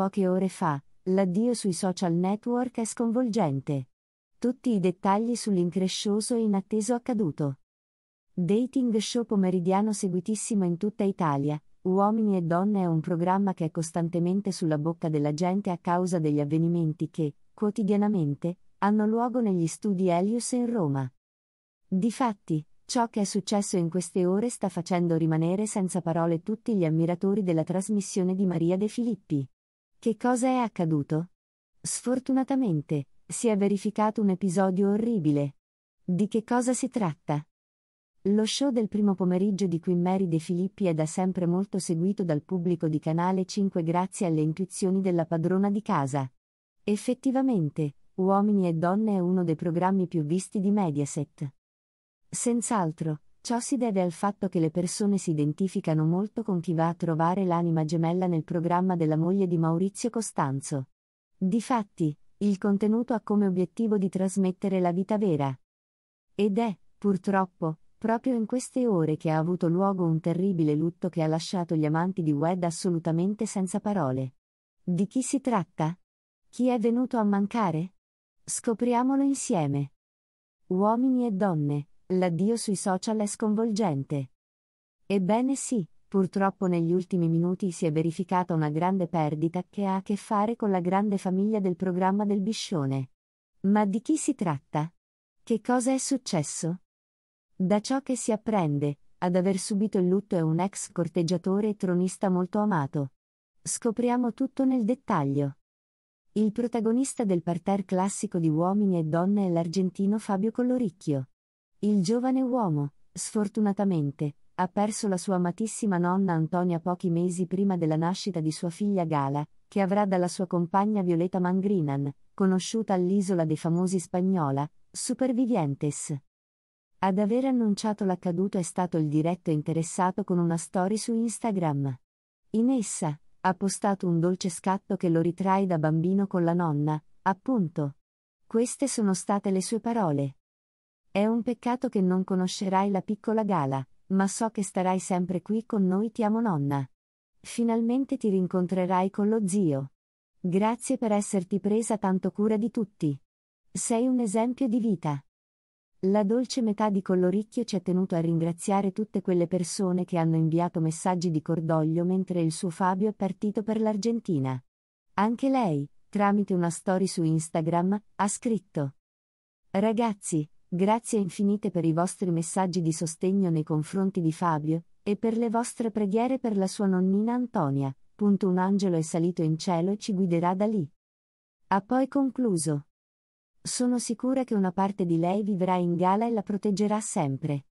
poche ore fa, l'addio sui social network è sconvolgente. Tutti i dettagli sull'increscioso e inatteso accaduto. Dating show pomeridiano seguitissimo in tutta Italia, Uomini e Donne è un programma che è costantemente sulla bocca della gente a causa degli avvenimenti che, quotidianamente, hanno luogo negli studi Helios in Roma. Difatti, ciò che è successo in queste ore sta facendo rimanere senza parole tutti gli ammiratori della trasmissione di Maria De Filippi. Che cosa è accaduto? Sfortunatamente, si è verificato un episodio orribile. Di che cosa si tratta? Lo show del primo pomeriggio di Queen Mary De Filippi è da sempre molto seguito dal pubblico di Canale 5 grazie alle intuizioni della padrona di casa. Effettivamente, Uomini e Donne è uno dei programmi più visti di Mediaset. Senz'altro, ciò si deve al fatto che le persone si identificano molto con chi va a trovare l'anima gemella nel programma della moglie di Maurizio Costanzo. Difatti, il contenuto ha come obiettivo di trasmettere la vita vera. Ed è, purtroppo, proprio in queste ore che ha avuto luogo un terribile lutto che ha lasciato gli amanti di Wed assolutamente senza parole. Di chi si tratta? Chi è venuto a mancare? Scopriamolo insieme. Uomini e donne, l'addio sui social è sconvolgente. Ebbene sì, purtroppo negli ultimi minuti si è verificata una grande perdita che ha a che fare con la grande famiglia del programma del Biscione. Ma di chi si tratta? Che cosa è successo? Da ciò che si apprende, ad aver subito il lutto è un ex corteggiatore e tronista molto amato. Scopriamo tutto nel dettaglio. Il protagonista del parterre classico di uomini e donne è l'argentino Fabio Colloricchio. Il giovane uomo, sfortunatamente, ha perso la sua amatissima nonna Antonia pochi mesi prima della nascita di sua figlia Gala, che avrà dalla sua compagna Violeta Mangrinan, conosciuta all'isola dei famosi Spagnola, Supervivientes. Ad aver annunciato l'accaduto è stato il diretto interessato con una story su Instagram. In essa, ha postato un dolce scatto che lo ritrae da bambino con la nonna, appunto. Queste sono state le sue parole. È un peccato che non conoscerai la piccola Gala, ma so che starai sempre qui con noi ti amo nonna. Finalmente ti rincontrerai con lo zio. Grazie per esserti presa tanto cura di tutti. Sei un esempio di vita. La dolce metà di Colloricchio ci è tenuto a ringraziare tutte quelle persone che hanno inviato messaggi di cordoglio mentre il suo Fabio è partito per l'Argentina. Anche lei, tramite una story su Instagram, ha scritto: Ragazzi, grazie infinite per i vostri messaggi di sostegno nei confronti di Fabio, e per le vostre preghiere per la sua nonnina Antonia. Punto un angelo è salito in cielo e ci guiderà da lì. Ha poi concluso. Sono sicura che una parte di lei vivrà in gala e la proteggerà sempre.